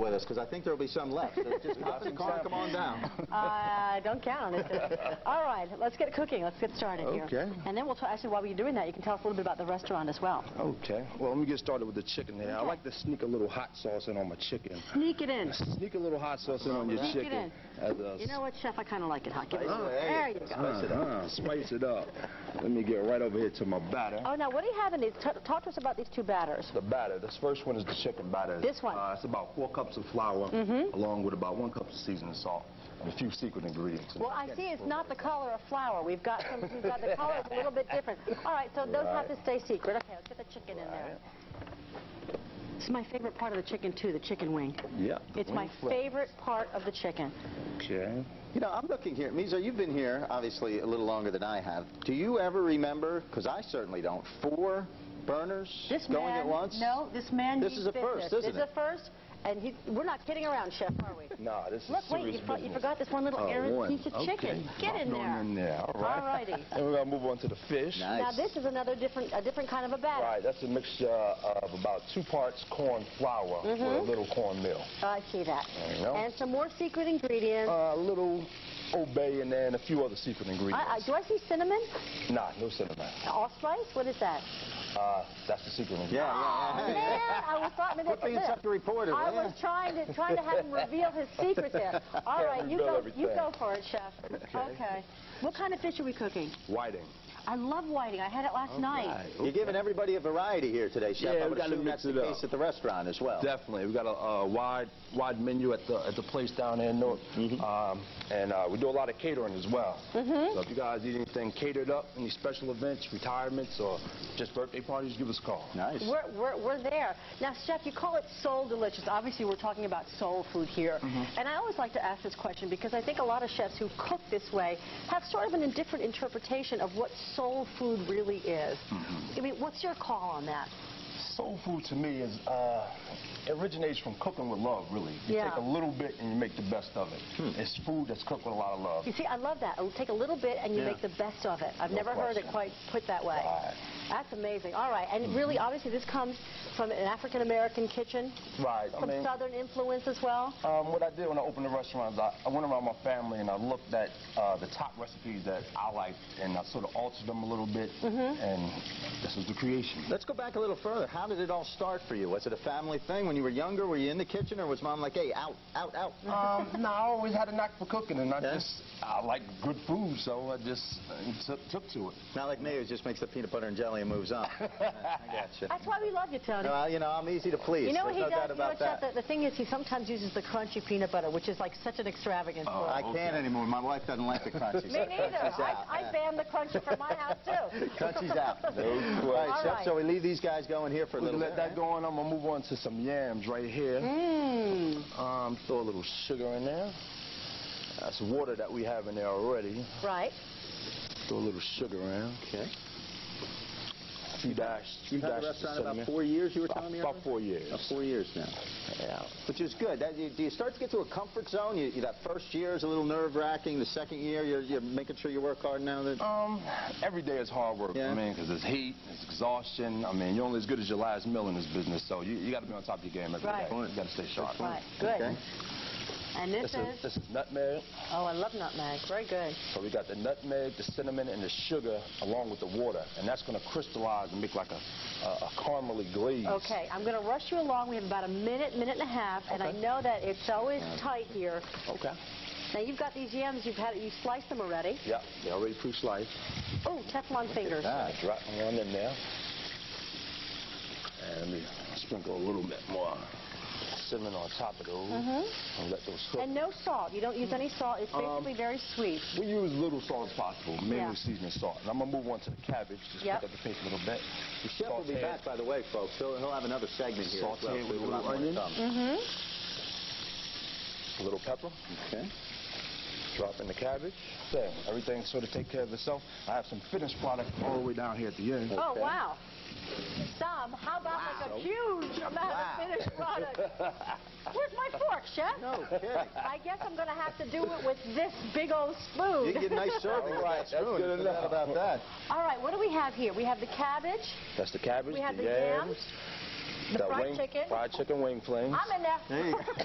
with us because I think there'll be some left. So just hop in the car come on down. Uh, don't count on it. All right, let's get cooking. Let's get started here. Okay. And then we'll actually, while you're doing that, you can tell us a little bit about the restaurant as well. Okay. Well, let me get started with the chicken here. I like to sneak a little hot sauce in on my chicken. Sneak it in. Sneak a little hot sauce in on your Sneak it chicken. in. As You know what, Chef? I kind of like it hot. Give it. Oh, there you go. Spice it up. Spice it up. Let me get right over here to my batter. Oh, now, what do you have in these? T- talk to us about these two batters. The batter. This first one is the chicken batter. This one? Uh, it's about four cups of flour, along with about one cup of seasoning salt and a few secret ingredients. Well, I see it's not the color of flour. We've got some. We've got the color is a little bit different. All right, so those have to stay secret. Okay, let's get the chicken in there. This is my favorite part of the chicken too, the chicken wing. Yeah. It's my favorite part of the chicken. Okay. You know, I'm looking here. Misa, you've been here, obviously, a little longer than I have. Do you ever remember, because I certainly don't, four burners This going man, at once? No, this man This is a first, business. isn't This is it? a first, and he, we're not kidding around, Chef, are we? Nah, this is Look, wait, serious you, for, you business. forgot this one little Oh, errant one. piece of chicken. Get in there. in there. All right. All righty. And we're gonna move on to the fish. Nice. Now this is another different, a different kind of a batter. Right, that's a mixture of about two parts corn flour with a little cornmeal. Oh, I see that. There. And some more secret ingredients. Uh, a little Old Bay and then a few other secret ingredients. I, I, do I see cinnamon? Nah, no cinnamon. Allspice? What is that? Uh, that's the secret ingredient. Yeah, yeah, yeah. Man, I was thought maybe Quit being such a reporter, I will was trying to trying to have him reveal his secret there. All right, you reveal go you go for it, chef. Okay. What kind of fish are we cooking? Whiting. I love whiting. I had it last night. You're giving everybody a variety here today, Chef. Yeah, I we would gotta assume mix that's it the up. case at the restaurant as well. Definitely. We've got a, a wide wide menu at the at the place down there in North. Um, and uh, we do a lot of catering as well. So if you guys need anything catered up, any special events, retirements, or just birthday parties, give us a call. Nice. We're, we're, we're there. Now, Chef, you call it soul delicious. Obviously, we're talking about soul food here. And I always like to ask this question because I think a lot of chefs who cook this way have sort of an indifferent interpretation of what soul food really is. Mm-hmm. I mean, what's your call on that? Soul food to me is uh, it originates from cooking with love, really. You Yeah. take a little bit and you make the best of it. It's food that's cooked with a lot of love. You see, I love that. It'll take a little bit and you Yeah. make the best of it. I've No never heard it quite put that way. Right. That's amazing. All right. And really, obviously, this comes from an African-American kitchen. Right. I Some mean, Southern influence as well. Um, what I did when I opened the restaurant is I, I went around my family and I looked at uh, the top recipes that I liked and I sort of altered them a little bit, and this was the creation. Let's go back a little further. How did it all start for you? Was it a family thing when you were younger? Were you in the kitchen, or was mom like, "Hey, out, out, out"? Um, no, I always had a knack for cooking, and I Yeah? just I like good food, so I just uh, took, took to it. Not like me, who just makes the peanut butter and jelly and moves on. I gotcha. That's why we love you, Tony. Well, you know, I'm easy to please. You know what he no does? doubt You know what, that. The, the thing is, he sometimes uses the crunchy peanut butter, which is like such an extravagance for I us. can't anymore. My wife doesn't like the crunchy. Me so neither. I, I banned the crunchy from my house too. Crunchy's out. No All right, All Chef, right. so we leave these guys going here for a little can let bit. that go on. I'm gonna move on to some yams right here. Mmm. Um, throw a little sugar in there. That's water that we have in there already. Right. Throw a little sugar in. Okay. A few dash, few You've had the restaurant about four years, you were About- telling me? About four years. About four years now. Yeah. Which is good. That, you, do you start to get to a comfort zone? You, you, that first year is a little nerve-wracking. The second year, you're, you're making sure you work hard now. That, Um, every day is hard work. Yeah. I mean, because it's heat, it's exhaustion. I mean, you're only as good as your last meal in this business, so you, you got to be on top of your game every day. Right. You got to stay sharp. Right. Good. Okay. And this, This is, is. this is nutmeg. Oh, I love nutmeg. Very good. So we got the nutmeg, the cinnamon, and the sugar along with the water, and that's going to crystallize and make like a, a, a caramely glaze. Okay, I'm going to rush you along. We have about a minute, minute and a half, and I know that it's always tight here. Okay. Now you've got these yams. You've had you sliced them already. Yeah, they're already pre-sliced. Oh, Teflon fingers. Ah, Drop one in there. And let me sprinkle a little bit more cinnamon on top of those. And let those cook. And no salt. You don't use any salt. It's basically very sweet. We use as little salt as possible, mainly Yeah. seasoning salt. And I'm gonna move on to the cabbage. Just Yep. pick up the pace a little bit. The chef will be Sauteed. back, by the way, folks. He'll, he'll have another segment here. as well, with a little onion. Mm-hmm. A little pepper. Okay. Drop in the cabbage. There. Everything sort of take care of itself. I have some finished product all the way down here at the end. Oh, wow. Some. How about like a huge amount Wow. of finished product? Where's my fork, chef? No kidding. I guess I'm going to have to do it with this big old spoon. You get a nice serving with right, that that's good enough. about that. All right, what do we have here? We have the cabbage. That's the cabbage, We have the yams, yams. The Got fried wing, chicken. Fried chicken wing flings. I'm in there. There you go.